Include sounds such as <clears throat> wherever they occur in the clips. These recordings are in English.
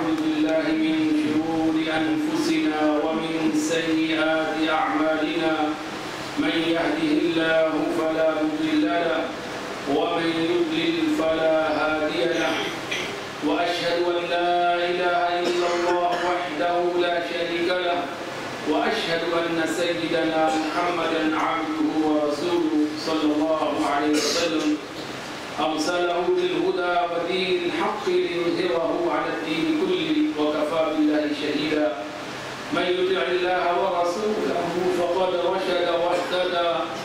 ونعوذ بالله من شرور أنفسنا ومن سيئات واهتدى واهتدى.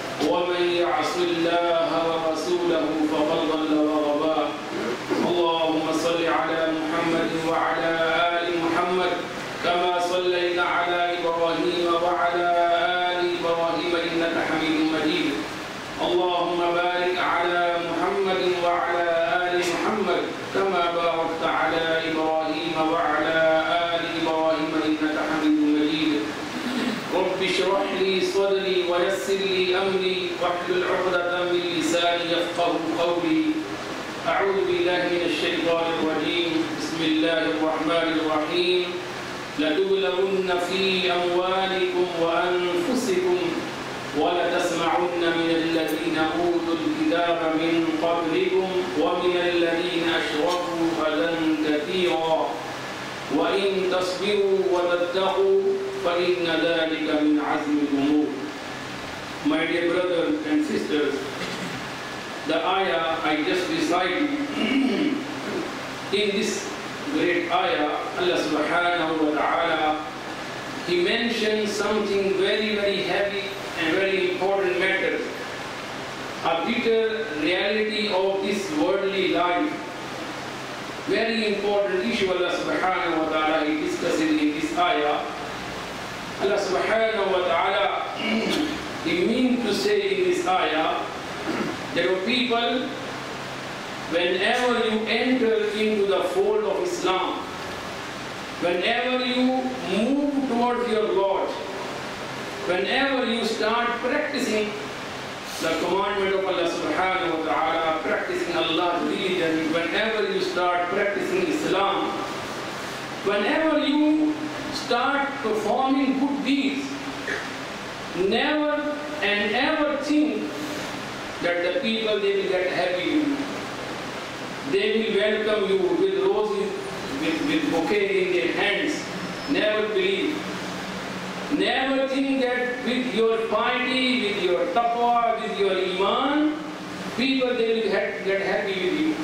وإن تصبروا وتتقوا فإن ذلك من عزم الأمور My dear brothers and sisters, the ayah I just recited, <clears throat> in this great ayah, Allah subhanahu wa ta'ala, He mentioned something very, very heavy and very important matter. A bitter reality of this worldly life. very important issue Allah subhanahu wa ta'ala is discussing in this ayah. Allah subhanahu wa ta'ala, <clears throat> He means to say in this ayah, there are people, whenever you enter into the fold of Islam, whenever you move towards your Lord, whenever you start practicing the commandment of Allah subhanahu wa ta'ala, practicing Allah's religion, whenever you start practicing Islam, whenever you start performing good deeds, never and ever think that the people they will get happy. They will welcome you with roses, with, with bouquet in their hands. Never believe. Never think that with your piety, with your taqwa, with your iman, people they will get, get happy with you.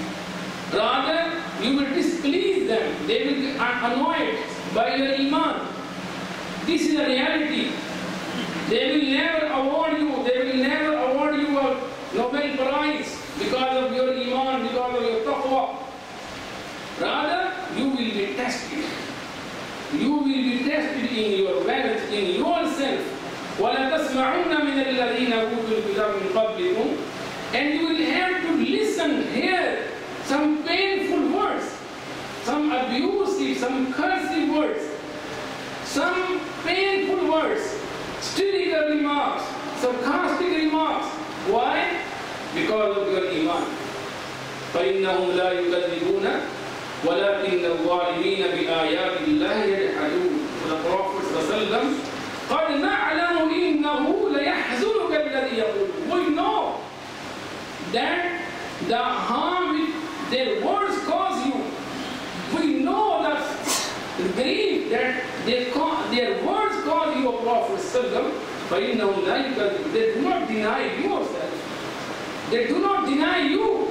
Rather, you will displease them. They will be annoyed by your iman. This is a reality. They will never award you, they will never award you a Nobel Prize because of your iman, because of your taqwa. Rather, you will be tested. You will be tested in your wealth, in yourself. وَلَتَسْمَعُنَّ مِنَ الَّذِينَ أُوتُوا الْكِتَابَ مِنْ قَبْلِكُمْ And you will have to listen, hear some painful words, some abusive, some cursive words, some painful words, satirical remarks, sarcastic remarks. Why? Because of your iman. فإنهم لا يكذبون ولكن الظالمين بآيات الله يجحدون. Prophet ﷺ قد نعلم إنه ليحزنك الذي يقول. We know that the harm their words cause you. We know that grief that they ca- their words cause you, O Prophet ﷺ. فإنهم لا يكذبون. They do not deny yourself. They do not deny you.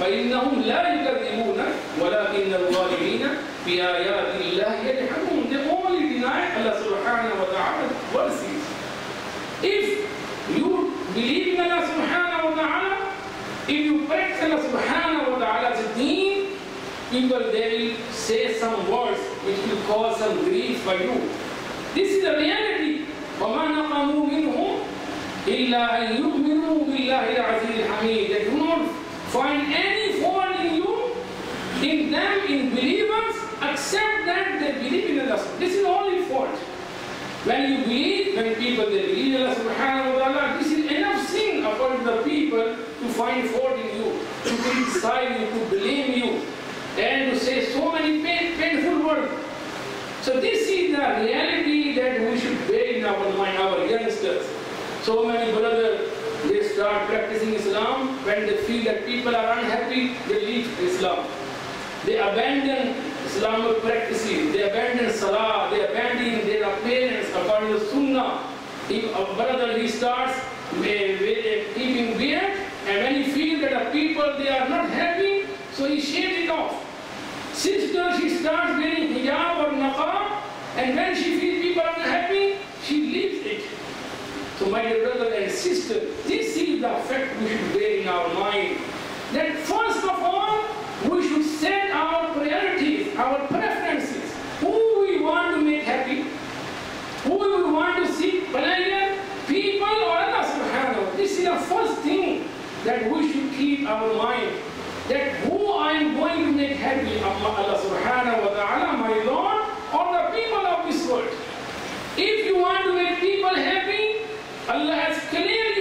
فإنهم لا يكذبون ولكن الظالمين بآيات الله يجحدون. They only deny Allah subhanahu wa ta'ala's verses. If you believe in Allah subhanahu wa ta'ala, if you practice Allah subhanahu wa ta'ala's deen, people they will say some words which will cause some grief for you. This is the reality. وما نقموا منهم إلا أن يؤمنوا بالله العزيز الحميد. They do not find any fault in you, in them, in believers, except that they believe in Allah. This is only fault. When you believe, when people they believe Allah subhanahu wa ta'ala, this is enough sin to the people to find fault in you, to criticize you, to blame you. and to say so many pain, painful words. So this is the reality that we should bear in our mind, our youngsters. So many brothers, they start practicing Islam when they feel that people are unhappy, they leave Islam. They abandon Islamic practices, they abandon Salah, they abandon their parents according to Sunnah. If a brother he starts keeping beard, and when he feels that the people they are not happy, so he shaves it off. Sister, she starts wearing hijab or naqab, and when she feels people are unhappy, she leaves it. So my dear brother and sister, this is the fact we should bear in our mind. That first of all, we should set our priorities, our preferences. Who we want to make happy? Who we want to see pleasure? People or Allah subhanahu This is the first thing that we should keep our mind. That who I am going to make happy, Allah subhanahu wa ta'ala, my Lord, or the people of this world. If you want to make people happy, الله عز كريم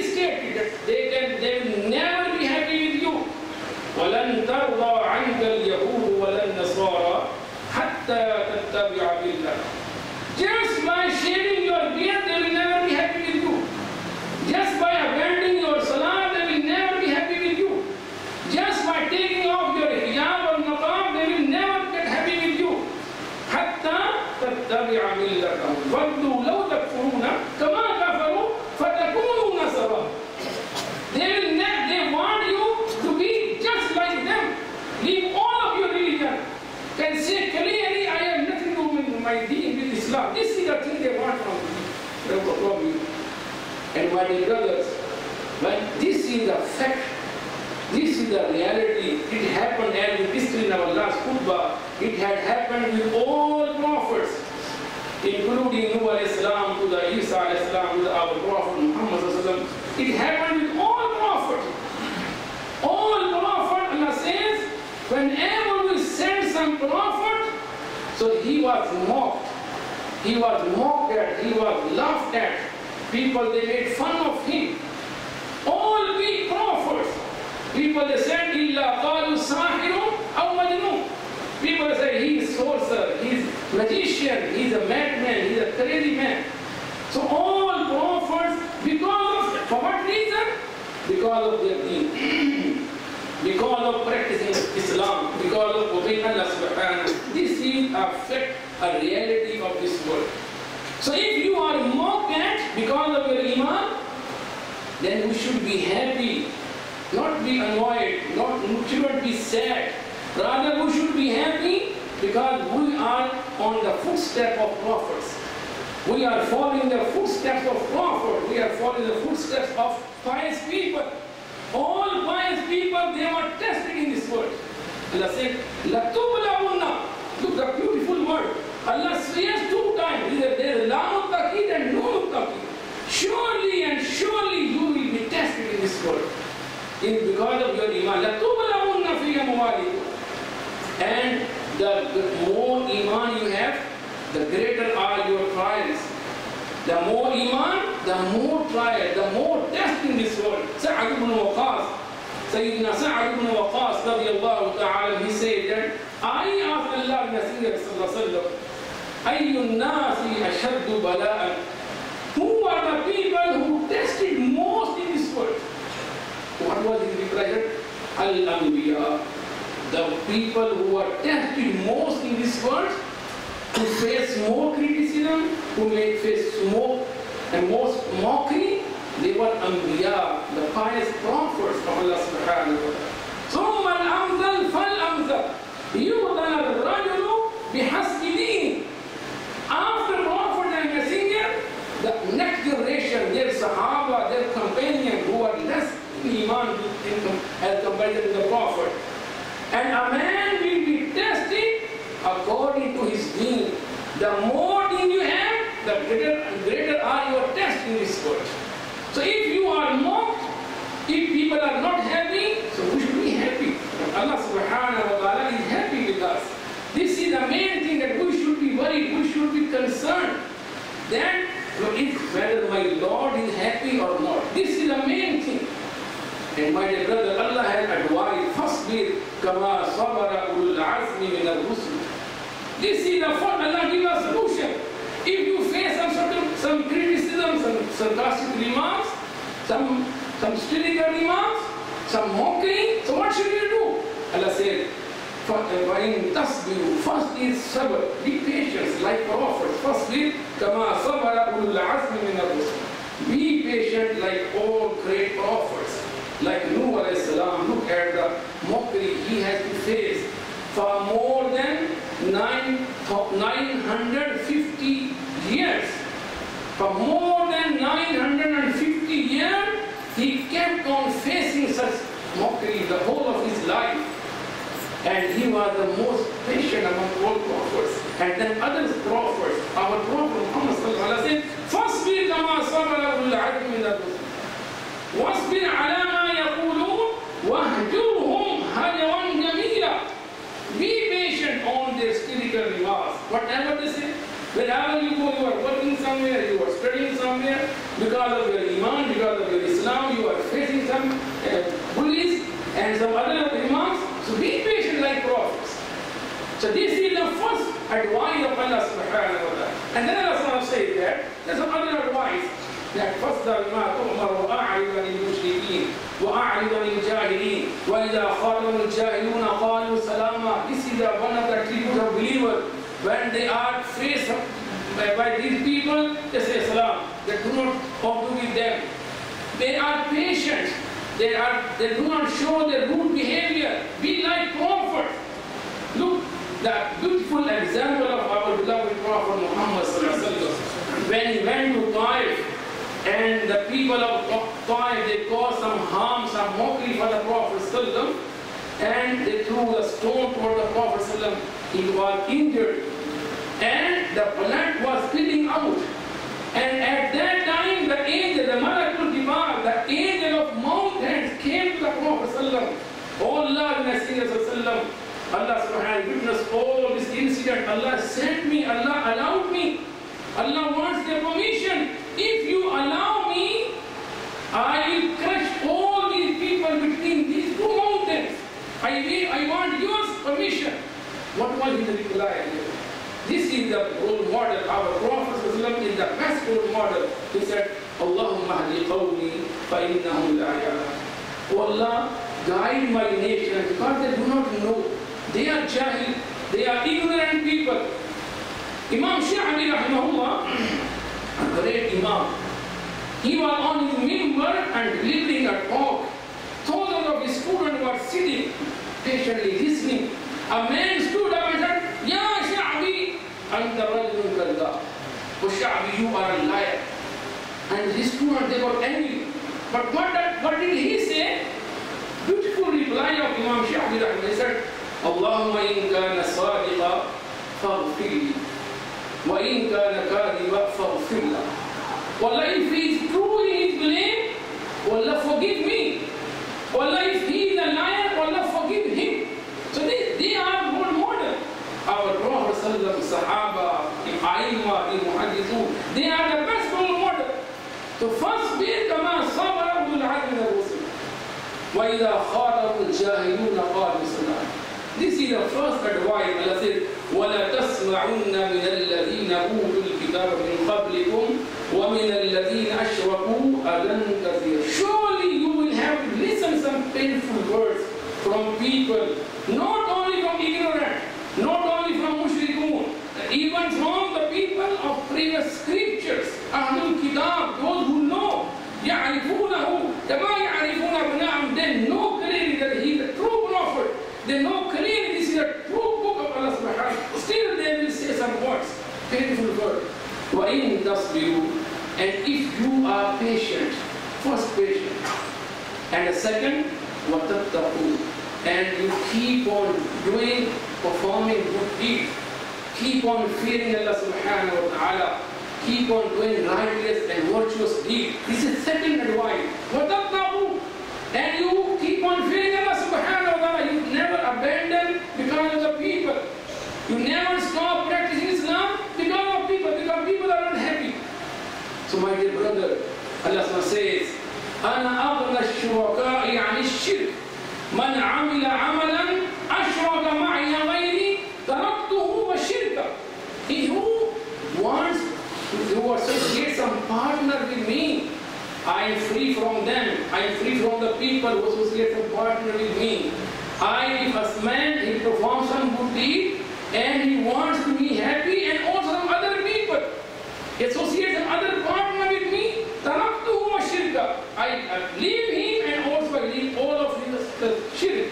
prophet, so he was mocked. He was mocked at, he was laughed at. People, they made fun of him. All big prophets. People, they said, إِلَّا قَالُوا سَاحِرٌ أَوْ مَجْنُونَ. People say, he is sorcerer, he is magician, he is a madman, he is a crazy man. So all prophets, because of, for what reason? Because of their deen. because of practicing Islam, because of obeying Allah subhanahu This is a fact, a reality of this world. So if you are mocked because of your iman, then we should be happy, not be annoyed, not should not be sad. Rather, we should be happy because we are on the footstep of prophets. We are following the footsteps of prophets. We are following the footsteps of pious people. All pious people, they were tested in this world. Allah said, لَتُبْلَعُنَّ Look, the beautiful word. Allah swears two times. There is Lam Taqid and Nun Taqid. Surely and surely you will be tested in this world. In because of your iman. لَتُبْلَعُنَّ فِي أَمْوَالِكُمْ And the, the more iman you have, the greater are your trials. The more iman, the more trial, the more test in this world. Sa'ad ibn Waqas, Sayyidina Sa'ad ibn Waqas, radiallahu ta'ala, he said that, I asked Allah Messenger sallallahu alayhi wa ashaddu bala'an. Who are the people who tested most in this world? What was his reply? Al-Anbiya. The people who are tested most in this world, to face more criticism, who may face more and most mockery, they were Anbiya, the pious prophets of Allah subhanahu wa ta'ala. ثم الأمثل فالأمثل يُؤْذَنَ الرَّجُلُ بِحَسْبِ دِينِهِ After Prophet and Messenger, the next generation, their Sahaba, their companion who are less iman in, as compared to the Prophet. And a man will be tested according to his deen. The more deen you have, the greater, greater are your tests in this world. So if you are mocked, if people are not happy, so we should be happy. Allah subhanahu wa ta'ala is happy with us. This is the main thing that we should be worried, we should be concerned. That if whether my Lord is happy or not. This is the main thing. And my dear brother, Allah has advised, first be كما صبر أولو العزم من الرسل. This is the fault Allah give us solution. If you face some sort of some criticism, some sarcastic remarks, some some cynical remarks, some mockery, so what should you do? Allah said, وَإِن تَصْبِرُوا First is sabr, be patient like prophets. First is كَمَا صَبَرَ أُولُو الْعَزْمِ مِنَ الرُّسُلِ Be patient like all great prophets. Like Nuh alayhi salam, look at the mockery he has to face for more than nine, 950 years. For more than 950 years, he kept on facing such mockery the whole of his life. And he was the most patient among all prophets. And then other prophets, our Prophet Muhammad sallallahu alaihi wasallam said, فَاصْبِرْ كَمَا صَبَرَ أُولُو الْعَزْمِ مِنَ الرُّسُلِ واصبر على ما يقولون واهجرهم هجرا جميلا Be patient on their critical remarks. Whatever they say, wherever you go, you are working somewhere, you are studying somewhere, because of your iman, because of your Islam, you are facing some uh, bullies and some other remarks. So be patient like prophets. So this is the first advice of Allah subhanahu wa ta'ala. And then Allah subhanahu wa ta'ala says that there's some other advice that فاصدر ما تؤمر واعرض عن المشركين واعرض عن الجاهلين واذا خاطبهم الجاهلون قالوا سلاما this is the one of the attributes of believers when they are faced by these people they say salam. They do not talk with them. They are patient. They are they do not show their rude behavior. Be like comfort. Look the beautiful example of our beloved prophet muhammad when he went to Taif and the people of Taif, they caused some harm, some mockery for the Prophet and they threw a stone toward the Prophet. He was injured, and the blood was spilling out. And at that time, the angel, the Malakul Dimar, the angel of mountains came to the Prophet ﷺ. Oh Allah, Messenger ﷺ, Allah subhanahu witnessed all this incident. Allah sent me, Allah allowed me. Allah wants their permission. If you allow me, I will crush all these people between these two mountains. I will, I want your permission. What was his reply? This is the role model. Our Prophet is the best role model. He said, Allahumma hadi qawmi fa innahum la Oh Allah, guide my nation because they do not know. They are jahil. They are ignorant people. Imam Sha'bi rahimahullah, a great Imam, he was on his member and delivering a talk. Thousands of his students were sitting patiently listening. A man Mushabi, you are a liar. And his students, they got angry. But what, that, what did he say? Beautiful reply of Imam Sha'bi, he said, "Allahumma إن كان صادقا فاغفر wa وإن كان كاذبا فاغفر له والله if he is true in his belief Allah forgive me Allah, if he is a liar Allah forgive him so they, they are role model our Prophet صلى الله عليه وسلم Aima Muhaddithun they are the best role model so first be كما صبر أولو العزم من الرسل وإذا خاطب الجاهلون قالوا سلام This is the first advice Allah said ولا تسمعن من الذين أوتوا الكتاب من قبلكم ومن الذين أشركوا أذى كثيرا Surely you will have to listen some painful words from people not and if you are patient, first patient, and a second, watattahu, and you keep on doing, performing good deeds, keep on fearing Allah subhanahu wa ta'ala, keep on doing righteous and virtuous deeds. This is second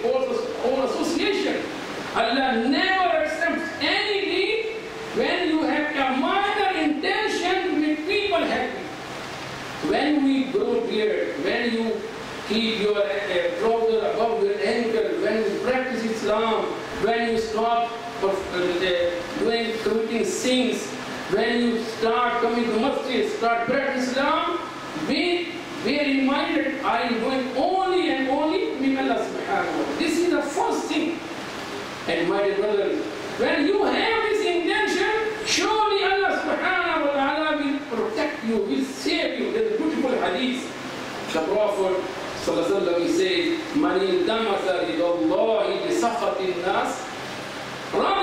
all, all association. Allah never accepts any deed when you have a minor intention to make people happy. When we grow beard, when you keep your uh, trouser above your ankle, when you practice Islam, when you stop uh, doing committing sins, when you start coming to masjid, start practicing Islam, be very reminded, I am going only and only with Allah subhanahu wa ta'ala. This is the first thing. And my dear brothers, when you have this intention, surely Allah subhanahu wa ta'ala will protect you, will save you. There's a beautiful hadith. The Prophet sallallahu alaihi wasallam says, "Man iltamasa ridallahi bi sakhatin nas, رضي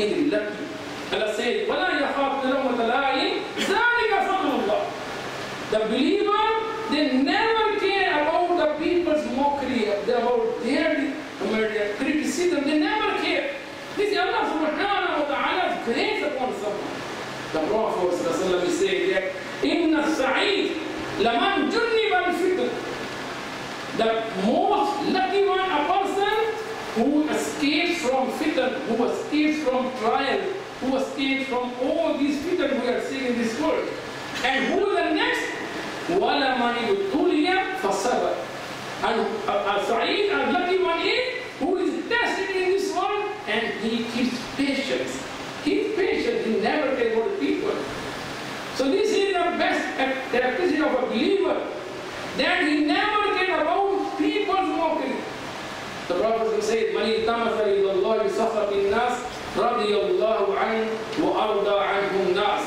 man being lucky. Allah says, وَلَا يَخَافْ لَوْمَةَ لَائِمٍ ذَلِكَ فَضْلُ اللَّهِ The believer, they never care about the people's mockery, about their, their criticism. They never care. This is Allah subhanahu wa ta'ala's grace upon someone. The Prophet ﷺ is saying that, إِنَّ السَّعِيدِ لَمَنْ جُنِّبَ الْفِتْنَ The most lucky one, a person who escapes from fitan, who escapes from trial, who escapes from all these fitan we are seeing in this world. And who is the next? وَلَمَنِ ابْتُلِيَ فَصَبَرَ And a, a Sa'id, a lucky one is who is tested in this world and he keeps patience. Keep patient, he never can go to people. So this is the best characteristic of a believer, that he never can about people's mockery. The Prophet said, من التمس إلى الله بسخط الناس رضي الله عنه وأرضى عنه الناس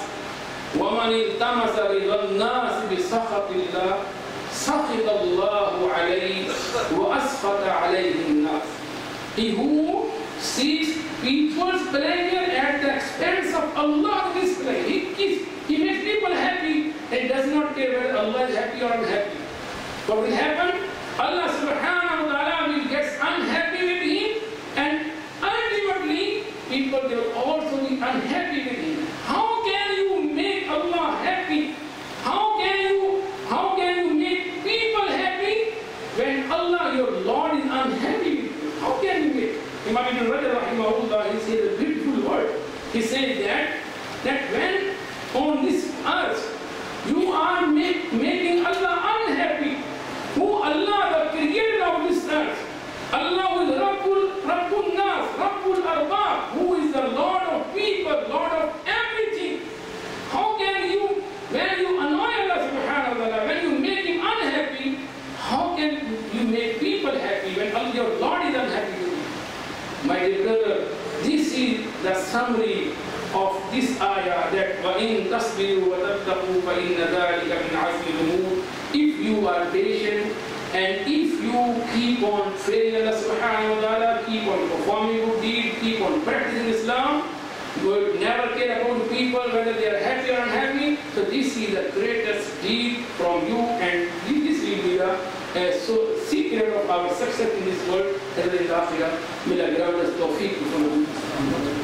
ومن التمس رضا الناس بسخط الله سخط الله عليه وأسخط عليه الناس He who sees people's pleasure at the expense of Allah display. He, he, he makes people happy and does not care whether Allah is happy or unhappy. What will happen? Allah subhanahu wa ta'ala unhappy فإن ذلك من عزم الأمور if you are patient and if you keep on praying Allah subhanahu wa ta'ala, keep on performing good deeds, keep on practicing Islam, you will never care about people, whether they are happy or unhappy. So this is the greatest deed from you and this will be the uh, so secret of our success in this world as Akhirah. May Allah grant us tawfiq from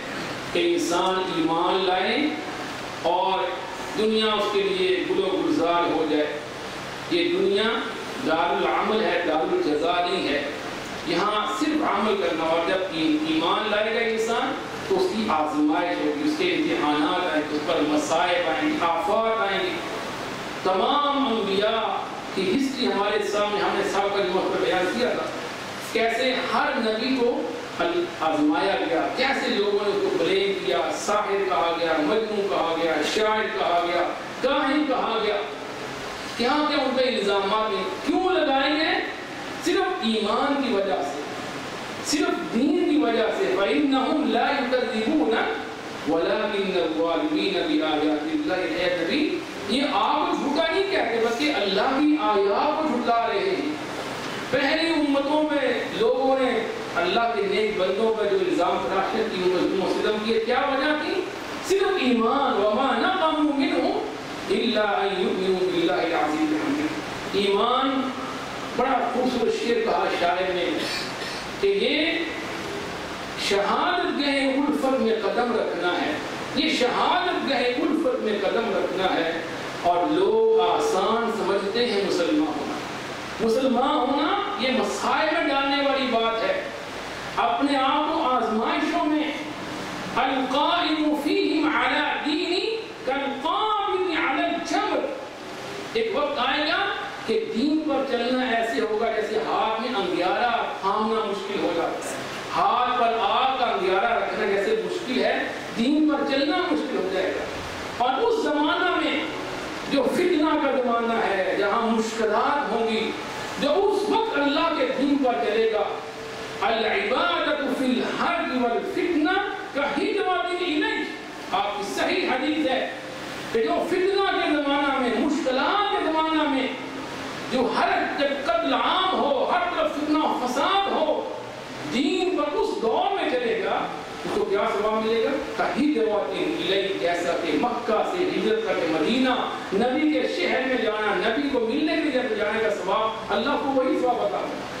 کہ انسان ایمان لائے اور دنیا اس کے لیے گل و گلزار ہو جائے۔ یہ دنیا دار العمل ہے، دارالجزا نہیں ہے۔ یہاں صرف عمل کرنا اور جب ایمان لائے گا انسان تو اس کی آزمائش ہوگی، اس کے امتحانات آئیں گے، اس پر مسائب آئیں گے، آفات آئیں گے۔ تمام انبیاء کی ہسٹری ہمارے سامنے، ہم نے سب کا جو بیان کیا تھا۔ کیسے ہر نبی کو حل آزمایا گیا۔ کیسے لوگوں نے اس کو بلیم کیا، ساحر کہا گیا مجنو کہا گیا، شاعر کہا گیا کاہن کہا گیا۔ کیا کیا ان کے الزامات ہیں کیوں لگائے گئے؟ صرف ایمان کی وجہ سے، صرف دین کی وجہ سے۔ فَإِنَّهُمْ لَا يُكَذِّبُونَ وَلَكِنَّ الظَّالِمِينَ بِآيَاتِ اللَّهِ اے نبی یہ آپ کو جھوٹا نہیں کہتے، بلکہ اللہ کی آیات کو جھٹلا رہے ہیں۔ پہلی امتوں میں لوگوں نے اللہ کے نیک بندوں کا جو الزام تراشت کی مظلوم صدم کی کیا وجہ تھی؟ صرف ایمان، وما نقمو منہو الا ان يؤمنوا بالله العزيز ایمان بڑا خوبصورت شعر کہا شاعر نے کہ یہ شہادت گاہ الفت میں قدم رکھنا ہے۔ یہ شہادت گاہ الفت میں قدم رکھنا ہے اور لوگ آسان سمجھتے ہیں مسلمان ہونا۔ مسلمان ہونا یہ مسائل میں ڈالنے والی بات ہے۔ اپنے آپ کو آزمائشوں میں القائم فیہم علی دینی کالقابل علی الجبر۔ ایک وقت آئے گا کہ دین پر چلنا ایسے ہوگا جیسے ہاتھ میں انگیارہ تھامنا مشکل ہوگا ہاتھ پر آگ کا انگیارہ رکھنا جیسے مشکل ہے، دین پر چلنا مشکل ہو جائے گا۔ اور اس زمانہ میں جو فتنہ کا زمانہ ہے، جہاں مشکلات ہوں گی، جو اس وقت اللہ کے دین پر چلے گا العبادت فی الحر والفتنہ کا ہی آپ کی صحیح حدیث ہے کہ جو فتنہ کے زمانہ میں، مشکلات کے زمانہ میں جو ہر جب قتل عام ہو، ہر طرف فتنہ فساد ہو، دین پر اس دور میں چلے گا، اس کو کیا ثواب ملے گا؟ کہیں جواتین الی جیسا کہ مکہ سے ہجرت کر کے مدینہ، نبی کے شہر میں جانا، نبی کو ملنے کے لیے جانے کا ثواب، اللہ کو وہی ثواب عطا کرتا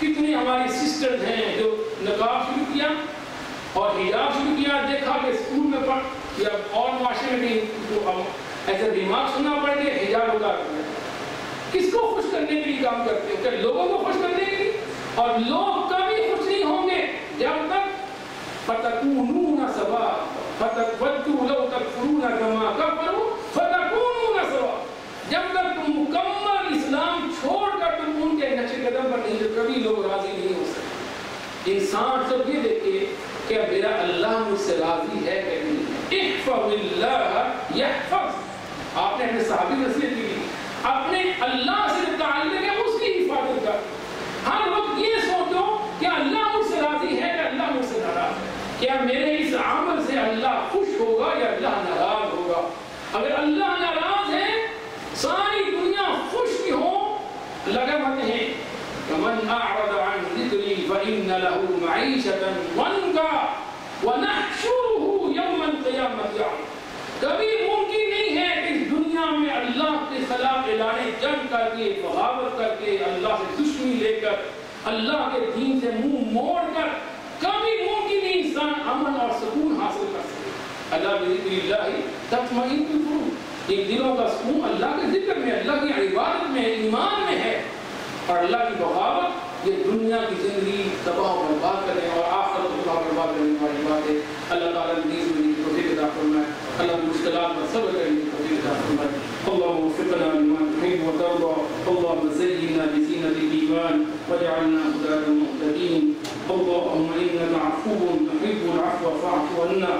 کتنی ہماری سسٹرز ہیں جو نقاب شروع کیا اور حجاب شروع کیا، دیکھا کہ سکول میں پڑھ یا اور معاشرے میں کہیں تو ہم ایسا دماغ سننا پڑ گیا، حجاب اتار دیا۔ کس کو خوش کرنے کے لیے کام کرتے ہیں؟ کہ لوگوں کو خوش کرنے کے لیے؟ اور لوگ کبھی خوش نہیں ہوں گے جب تک فتکونون سوا فتکودو لو تکفرون کما کفروا، فتکونون سوا جب تک تم مکمل اسلام قدم پر نہیں تو کبھی لوگ راضی نہیں ہو سکتے۔ انسان جب یہ دیکھے کہ میرا اللہ مجھ سے راضی ہے کہ نہیں۔ احفظ اللہ یحفظ۔ آپ نے اپنے صحابی نصیحت کی اپنے اللہ سے تعلق ہے، اس کی حفاظت کا ہر وقت یہ سوچو کہ اللہ مجھ سے راضی ہے کہ اللہ مجھ سے ناراض ہے۔ کیا میرے اس عمل سے اللہ خوش ہوگا یا اللہ ناراض ہوگا؟ اگر اللہ ناراض ہے، ساری دنیا خوش ہو، لگا مت ہیں من أعرض عن ذكري فإن له معيشة ونكا ونحشره يوم القيامة يعمى کبھی ممکن نہیں ہے اس دنیا میں اللہ کے خلاف اعلان جنگ کر کے، بغاوت کر کے اللہ سے دشمنی لے کر، اللہ کے دین سے منہ مو موڑ کر، کبھی ممکن نہیں انسان امن اور سکون حاصل کر سکے۔ اللہ کے ذکر اللہ تطمئن کی ایک دلوں کا سکون اللہ کے ذکر میں، اللہ کی عبادت میں، ایمان میں ہے۔ और अल्लाह की बगावत ये दुनिया की जिंदगी तबाह बर्बाद करने और आखिरत को तबाह बर्बाद करने वाली बात है अल्लाह ताला ने दीन में तौफीक अता फरमाए अल्लाह मुश्किलात पर सब्र करने की तौफीक अता फरमाए اللهم وفقنا لما تحب وترضى اللهم زينا بزينة الإيمان واجعلنا هداة المهتدين اللهم إنك عفو تحب العفو فاعف عنا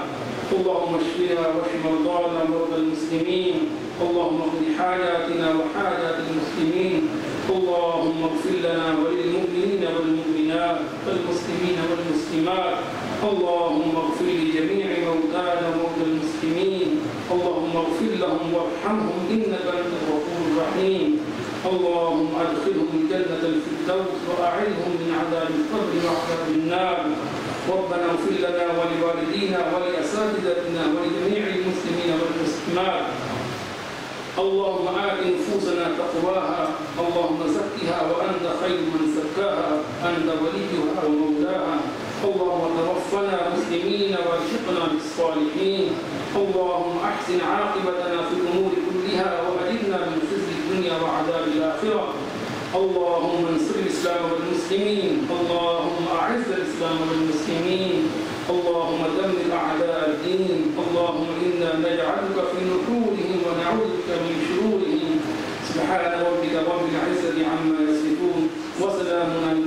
اللهم اشفنا واشف مرضانا مرضى المسلمين اللهم اقض حاجاتنا وحاجات المسلمين اللهم اغفر لنا وللمؤمنين والمؤمنات والمسلمين والمسلمات. اللهم اغفر لجميع موتانا وموتى المسلمين. اللهم اغفر لهم وارحمهم إنك أنت الغفور الرحيم. اللهم أدخلهم الجنة الفردوس واعذهم من عذاب القبر وعذاب النار. ربنا اغفر لنا ولوالدينا ولأساتذتنا ولجميع المسلمين والمسلمات. اللهم آت نفوسنا تقواها اللهم زكها وأنت خير من زكاها أنت وليها ومولاها. اللهم توفنا مسلمين والحقنا بالصالحين. اللهم أحسن عاقبتنا في الأمور كلها وأجرنا من خزي الدنيا وعذاب الآخرة. اللهم انصر الإسلام والمسلمين. اللهم أعز الإسلام والمسلمين. اللهم دمر أعداء الدين. اللهم إنا نجعلك في نحورهم ونعوذ بك من شرورهم سبحان ربك رب العزة عما يصفون وسلام على